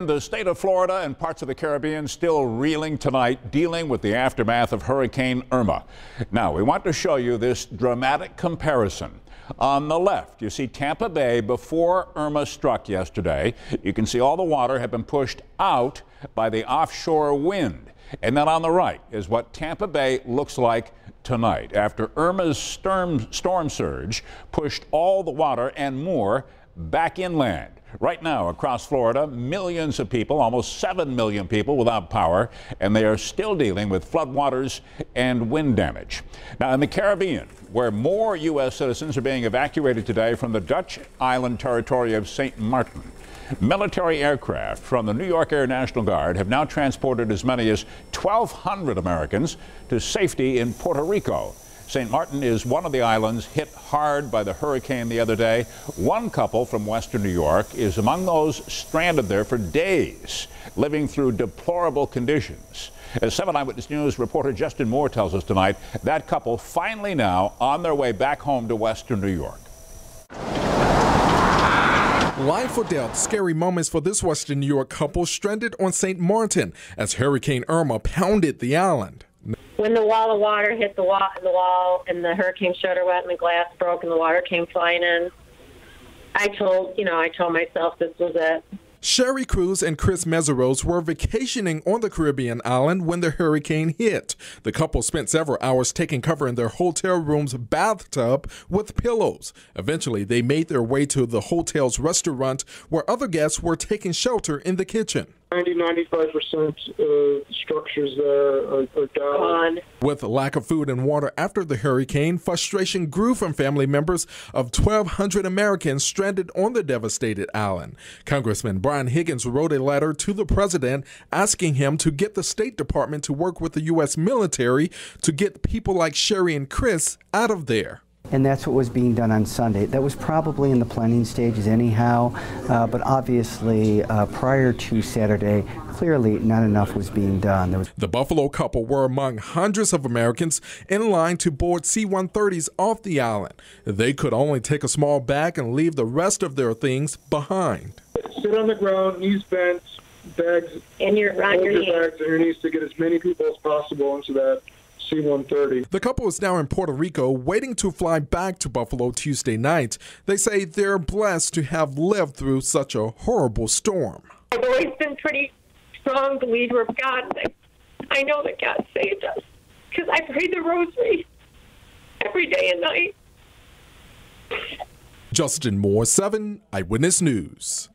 The state of Florida and parts of the Caribbean still reeling tonight, dealing with the aftermath of Hurricane Irma. Now, we want to show you this dramatic comparison. On the left, you see Tampa Bay before Irma struck yesterday. You can see all the water had been pushed out by the offshore wind. And then on the right is what Tampa Bay looks like tonight after Irma's storm, storm surge pushed all the water and more back inland. Right now, across Florida, millions of people, almost 7 million people without power, and they are still dealing with floodwaters and wind damage. Now, in the Caribbean, where more U.S. citizens are being evacuated today from the Dutch island territory of St. Maarten, military aircraft from the New York Air National Guard have now transported as many as 1,200 Americans to safety in Puerto Rico. St. Maarten is one of the islands hit hard by the hurricane the other day. One couple from western New York is among those stranded there for days, living through deplorable conditions. As 7 Eyewitness News reporter Justin Moore tells us tonight, that couple finally now on their way back home to western New York. Life or death, scary moments for this Western New York couple stranded on St. Maarten as Hurricane Irma pounded the island when the wall of water hit the wall, the wall, and the hurricane shutter went, and the glass broke, and the water came flying in, I told you know I told myself this was it. Sherry Cruz and Chris Meseros were vacationing on the Caribbean island when the hurricane hit. The couple spent several hours taking cover in their hotel room's bathtub with pillows. Eventually, they made their way to the hotel's restaurant where other guests were taking shelter in the kitchen. 90 95% uh, structures there are, are down. With lack of food and water after the hurricane, frustration grew from family members of 1,200 Americans stranded on the devastated island. Congressman Brian Higgins wrote a letter to the president asking him to get the State Department to work with the U.S. military to get people like Sherry and Chris out of there and that's what was being done on Sunday. That was probably in the planning stages anyhow, uh, but obviously uh, prior to Saturday, clearly not enough was being done. Was the Buffalo couple were among hundreds of Americans in line to board C-130s off the island. They could only take a small bag and leave the rest of their things behind. Sit on the ground, knees bent, bags, and your, hold your, your bags on your knees to get as many people as possible into that C-130. The couple is now in Puerto Rico waiting to fly back to Buffalo Tuesday night. They say they're blessed to have lived through such a horrible storm. I've always been pretty strong believer of God. I, I know that God saved us because I prayed the rosary every day and night. Justin Moore, 7 Eyewitness News.